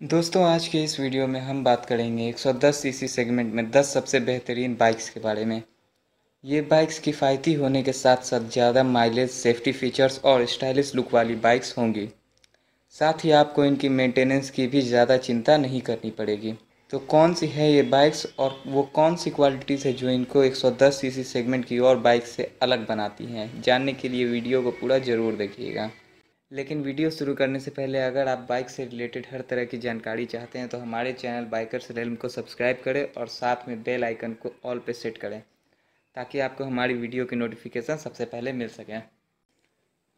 दोस्तों, आज के इस वीडियो में हम बात करेंगे 110 सीसी सेगमेंट में 10 सबसे बेहतरीन बाइक्स के बारे में। ये बाइक्स किफ़ायती होने के साथ साथ ज़्यादा माइलेज सेफ्टी फीचर्स और स्टाइलिश लुक वाली बाइक्स होंगी। साथ ही आपको इनकी मेंटेनेंस की भी ज़्यादा चिंता नहीं करनी पड़ेगी। तो कौन सी है ये बाइक्स और वो कौन सी क्वालिटीज़ है जो इनको 110 सीसी सेगमेंट की और बाइक से अलग बनाती हैं? जानने के लिए वीडियो को पूरा ज़रूर देखिएगा। लेकिन वीडियो शुरू करने से पहले अगर आप बाइक से रिलेटेड हर तरह की जानकारी चाहते हैं तो हमारे चैनल बाइकर्स रेलम को सब्सक्राइब करें और साथ में बेल आइकन को ऑल पे सेट करें, ताकि आपको हमारी वीडियो की नोटिफिकेशन सबसे पहले मिल सकें।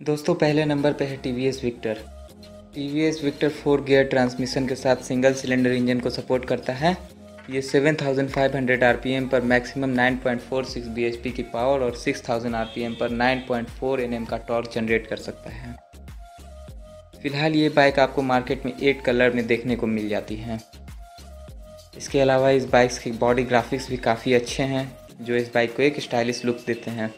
दोस्तों, पहले नंबर पे है T V S Victor. T V S Victor four gear transmission के साथ सिंगल सिलेंडर इंजन को सपोर्ट करता है। ये 7500 आरपीएम पर मैक्सिमम 9.46 बीएचपी की पावर और 6000 आरपीएम पर 9.4 एनएम का टॉर्क जनरेट कर सकता है। फ़िलहाल ये बाइक आपको मार्केट में एट कलर में देखने को मिल जाती है। इसके अलावा इस बाइक्स के बॉडी ग्राफिक्स भी काफ़ी अच्छे हैं, जो इस बाइक को एक स्टाइलिश लुक देते हैं।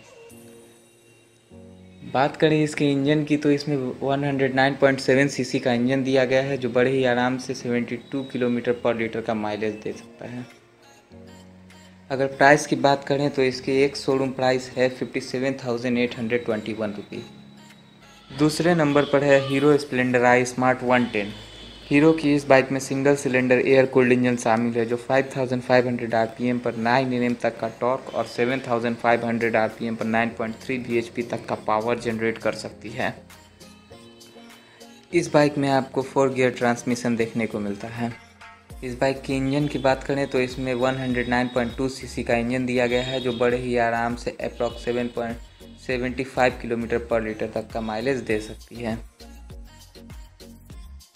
बात करें इसके इंजन की तो इसमें 109.7 सीसी का इंजन दिया गया है, जो बड़े ही आराम से 72 किलोमीटर पर लीटर का माइलेज दे सकता है। अगर प्राइस की बात करें तो इसके एक शोरूम प्राइस है fifty seven thousand eight hundred twenty one rupee दूसरे नंबर पर है Hero Splendor i Smart 110 Hero की इस बाइक में single cylinder air cooled engine शामिल है, जो 5500 आरपीएम पर 9 एम तक का टॉर्क और 7500 आरपीएम पर 9.3 बीएचपी तक का पावर जनरेट कर सकती है। इस बाइक में आपको फोर गियर ट्रांसमिशन देखने को मिलता है। इस बाइक की इंजन की बात करें तो इसमें 109.2 सीसी का इंजन दिया गया है, जो बड़े ही आराम से approx seven 75 kilometre per litre तक का माइलेज दे सकती है।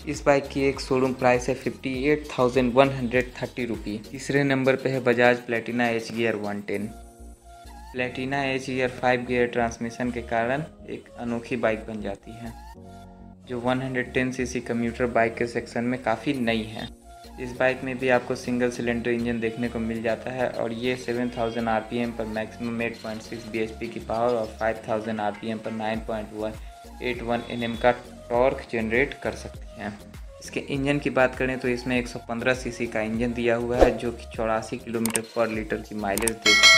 इस बाइक की एक शोरूम प्राइस है fifty eight thousand one hundred thirty rupee तीसरे नंबर पे है Bajaj Platina H gear one ten Platina H gear five gear transmission के कारण एक अनोखी बाइक बन जाती है, जो 110 सीसी कम्यूटर बाइक के सेक्शन में काफ़ी नई है। इस बाइक में भी आपको सिंगल सिलेंडर इंजन देखने को मिल जाता है और ये 7000 आरपीएम पर मैक्सिमम 8.6 बीएचपी की पावर और 5000 आरपीएम पर 9.181 एनएम का टॉर्क जनरेट कर सकती हैं। इसके इंजन की बात करें तो इसमें 115 सीसी का इंजन दिया हुआ है, जो कि चौरासी किलोमीटर पर लीटर की माइलेज दे है।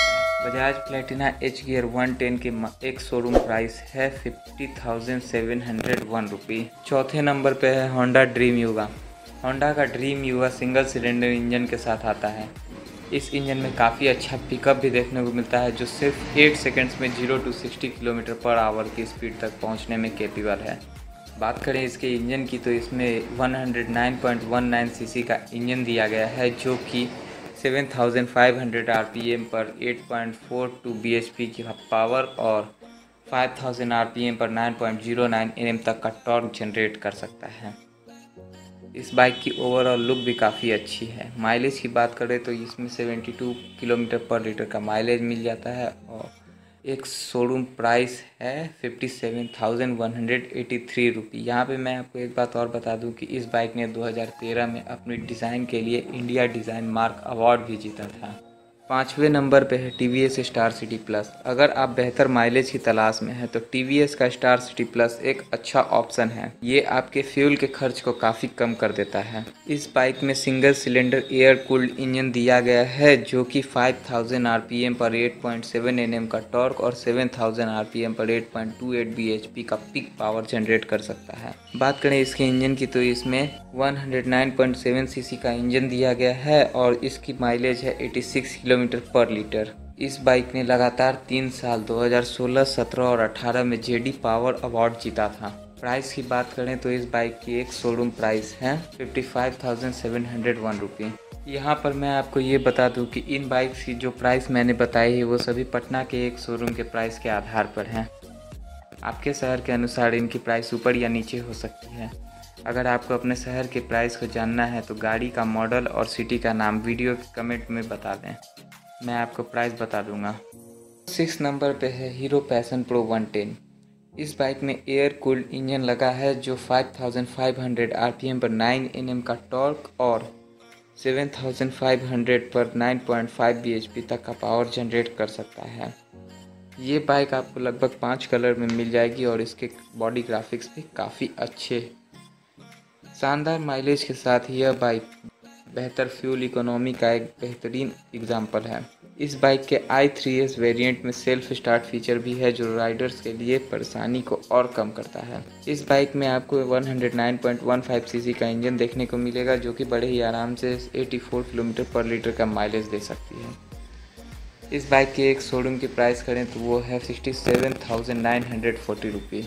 बजाज प्लेटिना एच गियर 110 के एक शोरूम प्राइस है fifty thousand seven hundred one rupee चौथे नंबर पे है होंडा ड्रीम युगा होंडा का Dream Yuva single cylinder engine के साथ आता है। इस इंजन में काफ़ी अच्छा पिकअप भी देखने को मिलता है, जो सिर्फ़ 8 सेकंड्स में 0 टू 60 किलोमीटर पर आवर की स्पीड तक पहुँचने में केपेबल है। बात करें इसके इंजन की तो इसमें 109.19 सीसी का इंजन दिया गया है, जो कि 7500 आरपीएम पर 8.42 बीएचपी की पावर और 5000 आरपीएम पर 9.09 एनएम तक का टॉर्क जनरेट कर सकता है। इस बाइक की ओवरऑल लुक भी काफ़ी अच्छी है। माइलेज की बात करें तो इसमें 72 किलोमीटर पर लीटर का माइलेज मिल जाता है और एक शोरूम प्राइस है fifty seven thousand one hundred eighty three rupee यहाँ पर मैं आपको एक बात और बता दूँ कि इस बाइक ने 2013 में अपनी डिज़ाइन के लिए इंडिया डिज़ाइन मार्क अवार्ड भी जीता था। पाँचवें नंबर पे है T V S Star City Plus अगर आप बेहतर माइलेज की तलाश में हैं तो टी वी एस का स्टार सिटी प्लस एक अच्छा ऑप्शन है। ये आपके फ्यूल के खर्च को काफ़ी कम कर देता है। इस बाइक में single cylinder air cooled engine दिया गया है, जो कि 5000 आरपीएम पर 8.7 एनएम का टॉर्क और 7000 आरपीएम पर 8.28 बीएचपी का पिक पावर जनरेट कर सकता है। बात करें इसके इंजन की तो इसमें 109.7 सीसी का इंजन दिया गया है और इसकी माइलेज है 86 किलोमीटर पर लीटर। इस बाइक ने लगातार तीन साल 2016, 17 और 18 में जेडी पावर अवार्ड जीता था। प्राइस की बात करें तो इस बाइक की एक शोरूम प्राइस है fifty five thousand seven hundred one यहाँ पर मैं आपको ये बता दूँ कि इन बाइक्स की जो प्राइस मैंने बताई है वो सभी पटना के एक शोरूम के प्राइस के आधार पर हैं। आपके शहर के अनुसार इनकी प्राइस ऊपर या नीचे हो सकती है। अगर आपको अपने शहर के प्राइस को जानना है तो गाड़ी का मॉडल और सिटी का नाम वीडियो के कमेंट में बता दें। मैं आपको प्राइस बता दूँगा। सिक्स नंबर पे है हीरो पैसन प्रो 110 इस बाइक में एयर कूल्ड इंजन लगा है, जो 5500 आरपीएम पर 9 एनएम का टॉर्क और 7500 पर 9.5 बीएचपी तक का पावर जनरेट कर सकता है। ये बाइक आपको लगभग पाँच कलर में मिल जाएगी और इसके बॉडी ग्राफिक्स भी काफ़ी अच्छे। शानदार माइलेज के साथ यह बाइक बेहतर फ्यूल इकोनॉमी का एक बेहतरीन एग्ज़ाम्पल है। इस बाइक के आई थ्री एस वेरियंट में सेल्फ स्टार्ट फीचर भी है, जो राइडर्स के लिए परेशानी को और कम करता है। इस बाइक में आपको 109.15 सीसी का इंजन देखने को मिलेगा, जो कि बड़े ही आराम से 84 किलोमीटर पर लीटर का माइलेज दे सकती है। इस बाइक के एक शोरूम की प्राइस करें तो वो है sixty seven thousand nine hundred forty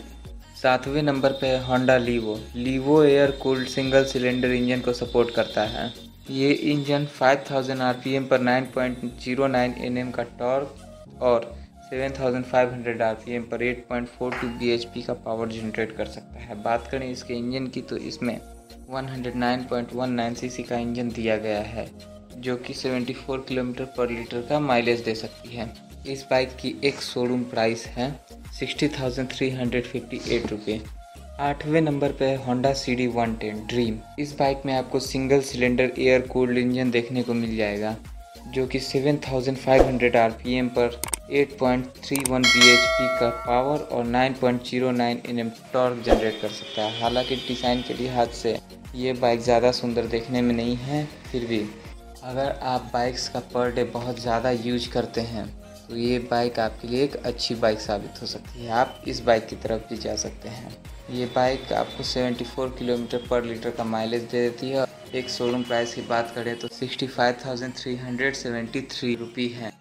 सातवें नंबर पे है Honda Livo. Livo air cooled single cylinder engine को सपोर्ट करता है। ये इंजन 5000 आरपीएम पर 9.09 एनएम का टॉर्क और 7500 आरपीएम पर 8.42 बीएचपी का पावर जनरेट कर सकता है। बात करें इसके इंजन की तो इसमें 109.19 सीसी का इंजन दिया गया है, जो कि 74 किलोमीटर पर लीटर का माइलेज दे सकती है। इस बाइक की एक शोरूम प्राइस है sixty thousand three hundred fifty eight रुपये आठवें नंबर पे है Honda C D one ten Dream इस बाइक में आपको single cylinder air cooled engine देखने को मिल जाएगा, जो कि 7500 आरपीएम पर 8.31 बीएचपी का पावर और 9.09 एनएम टॉर्क जनरेट कर सकता है। हालाँकि डिज़ाइन के लिहाज से ये बाइक ज़्यादा सुंदर देखने में नहीं है, फिर भी अगर आप बाइक्स का पर डे बहुत ज़्यादा यूज़ करते हैं तो ये बाइक आपके लिए एक अच्छी बाइक साबित हो सकती है। आप इस बाइक की तरफ़ भी जा सकते हैं। ये बाइक आपको 74 किलोमीटर पर लीटर का माइलेज दे देती है। एक शोरूम प्राइस की बात करें तो sixty five thousand three hundred seventy three rupee है।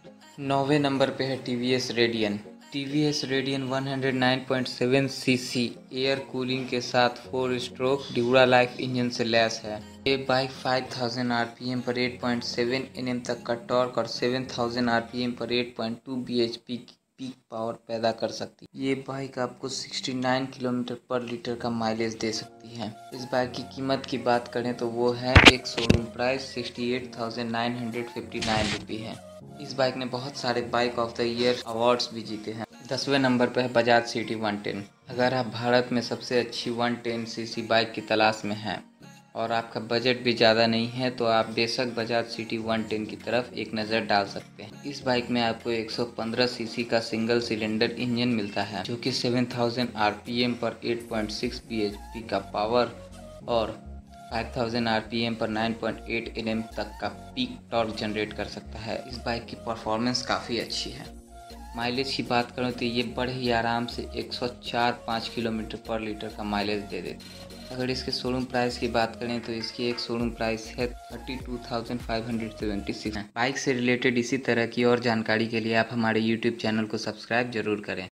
नौवे नंबर पे है T V S Radeon T V S Radeon one hundred point seven C C air cooling के साथ four stroke, Dura life engine से लैस है। ये बाइक 5000 आरपीएम पर 8.7 एनएम तक का टॉर्क और 7000 आरपीएम पर 8.2 बीएचपी की पीक पावर पैदा कर सकती है। ये बाइक आपको 69 किलोमीटर पर लीटर का माइलेज दे सकती है। इस बाइक की कीमत की बात करें तो वो है एक showroom price sixty eight thousand nine hundred fifty nine rupee है। इस बाइक ने बहुत सारे bike of the year awards भी जीते हैं। दसवें नंबर पर है बजाज सिटी वन टेन अगर आप भारत में सबसे अच्छी वन टेन सी बाइक की तलाश में हैं और आपका बजट भी ज़्यादा नहीं है तो आप बेशक बजाज सिटी वन टेन की तरफ़ एक नज़र डाल सकते हैं। इस बाइक में आपको 115 सीसी का सिंगल सिलेंडर इंजन मिलता है, जो कि 7000 आरपीएम पर 8.6 बीएचपी का पावर और 5000 आरपीएम पर 9.8 एनएम तक का पीक टॉर्क जनरेट कर सकता है। इस बाइक की परफॉर्मेंस काफ़ी अच्छी है। माइलेज की बात करूँ तो ये बड़े ही आराम से 104-5 किलोमीटर पर लीटर का माइलेज दे देती है। अगर इसके शोरूम प्राइस की बात करें तो इसकी एक शोरूम प्राइस है thirty two thousand five hundred seventy six. Bike से रिलेटेड इसी तरह की और जानकारी के लिए आप हमारे यूट्यूब चैनल को सब्सक्राइब ज़रूर करें।